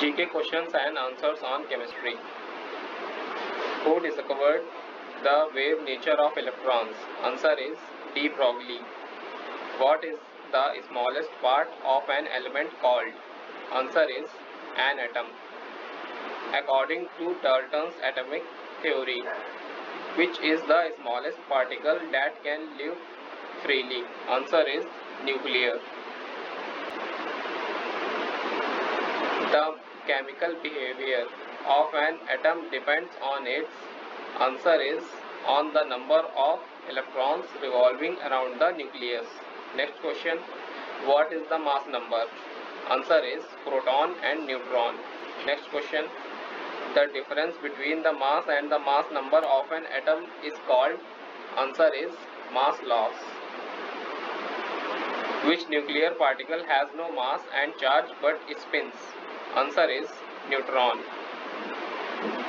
GK questions and answers on chemistry. Who discovered the wave nature of electrons? Answer is de Broglie. What is the smallest part of an element called? Answer is an atom. According to Dalton's atomic theory, which is the smallest particle that can live freely? Answer is nuclear. The chemical behavior of an atom depends on its answer is on the number of electrons revolving around the nucleus. Next question What is the mass number? Answer is proton and neutron. Next question The difference between the mass and the mass number of an atom is called answer is mass loss. Which nuclear particle has no mass and charge but spins? Answer is neutron.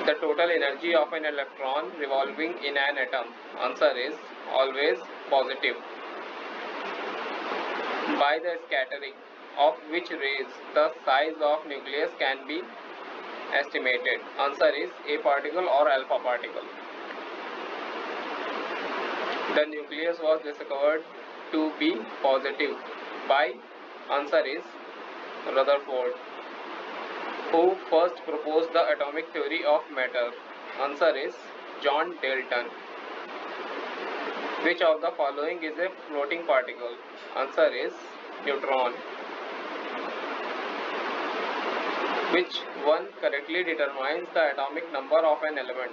The total energy of an electron revolving in an atom. Answer is always positive. By the scattering of which rays the size of nucleus can be estimated. Answer is A particle or alpha particle. The nucleus was discovered to be positive by answer is Rutherford who first proposed the atomic theory of matter? Answer is John Dalton. Which of the following is a floating particle? Answer is neutron. Which one correctly determines the atomic number of an element?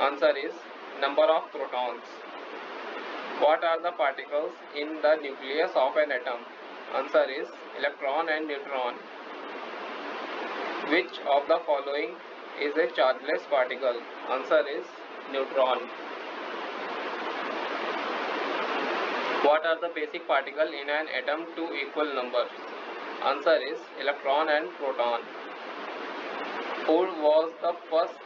Answer is number of protons. What are the particles in the nucleus of an atom? Answer is electron and neutron. Which of the following is a chargeless particle? Answer is neutron. What are the basic particles in an atom to equal numbers? Answer is electron and proton. Who was the first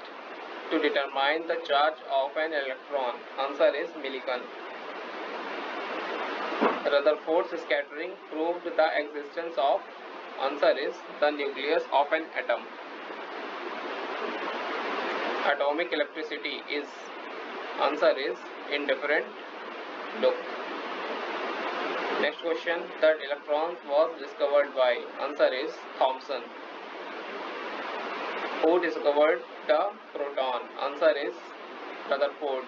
to determine the charge of an electron? Answer is Millikan. Rutherford's scattering proved the existence of Answer is the nucleus of an atom. Atomic electricity is answer is indifferent look. Next question that electron was discovered by answer is Thomson. Who discovered the proton? Answer is Rutherford.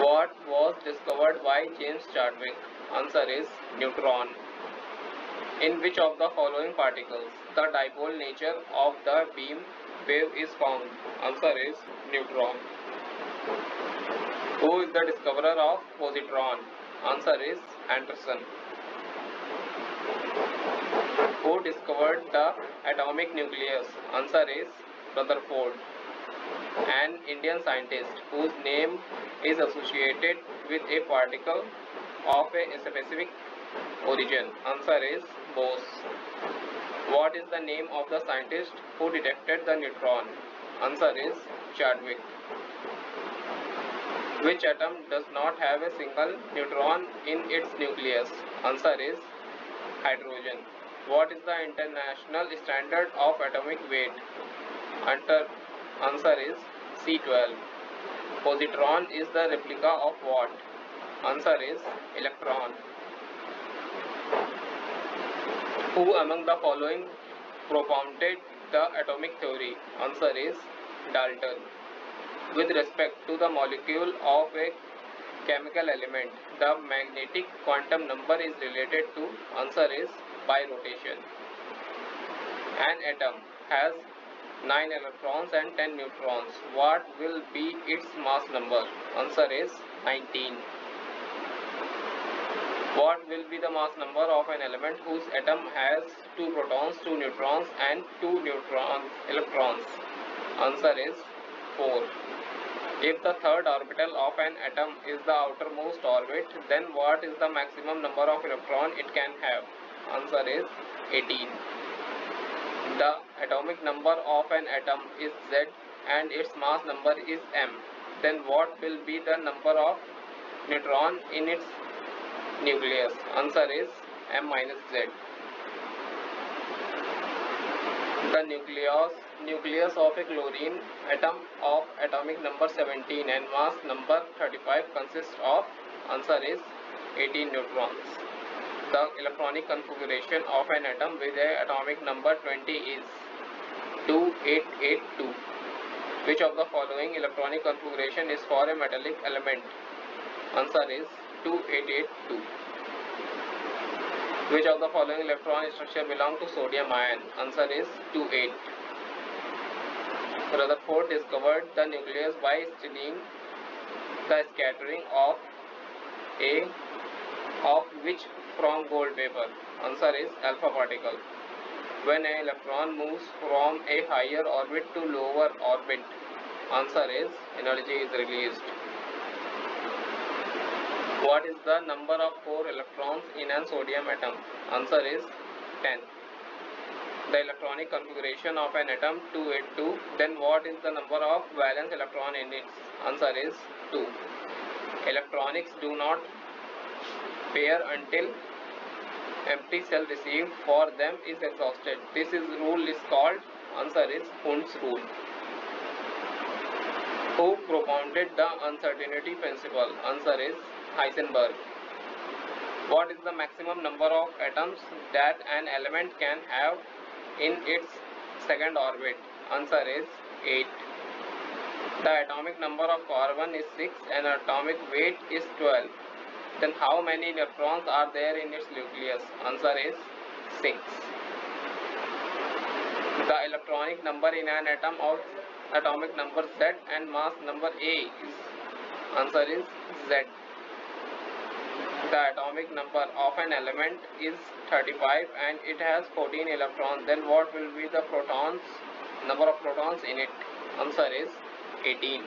What was discovered by James Chadwick? Answer is neutron. In which of the following particles the dipole nature of the beam wave is found? Answer is neutron. Who is the discoverer of positron? Answer is Anderson. Who discovered the atomic nucleus? Answer is Rutherford. An Indian scientist whose name is associated with a particle of a specific origin? Answer is Bose. What is the name of the scientist who detected the neutron? Answer is Chadwick. Which atom does not have a single neutron in its nucleus? Answer is hydrogen. What is the international standard of atomic weight? Answer, answer is C12. Positron is the replica of what? Answer is electron. Who among the following propounded the atomic theory? Answer is Dalton. With respect to the molecule of a chemical element, the magnetic quantum number is related to answer is by rotation. An atom has 9 electrons and 10 neutrons. What will be its mass number? Answer is 19. What will be the mass number of an element whose atom has 2 protons, 2 neutrons and 2 neutrons, electrons? Answer is 4. If the third orbital of an atom is the outermost orbit, then what is the maximum number of electron it can have? Answer is 18. The atomic number of an atom is Z and its mass number is m. Then what will be the number of neutron in its nucleus? Answer is m minus z. the nucleus nucleus of a chlorine atom of atomic number 17 and mass number 35 consists of answer is 18 neutrons the electronic configuration of an atom with a atomic number 20 is 2882 which of the following electronic configuration is for a metallic element answer is 2882 which of the following electron structure belong to sodium ion? Answer is 2 8. Rutherford discovered the nucleus by studying the scattering of a of which from gold paper? Answer is alpha particle. When an electron moves from a higher orbit to lower orbit, answer is energy is released. What is the number of core electrons in an sodium atom? Answer is 10. The electronic configuration of an atom 282. Then what is the number of valence electron in it? Answer is 2. Electronics do not pair until empty cell received for them is exhausted. This is rule is called answer is Hund's rule. Who propounded the uncertainty principle? Answer is Heisenberg. What is the maximum number of atoms that an element can have in its second orbit? Answer is 8. The atomic number of carbon is 6 and atomic weight is 12. Then how many electrons are there in its nucleus? Answer is 6. The electronic number in an atom of atomic number Z and mass number A is answer is Z the atomic number of an element is 35 and it has 14 electrons then what will be the protons number of protons in it? Answer is 18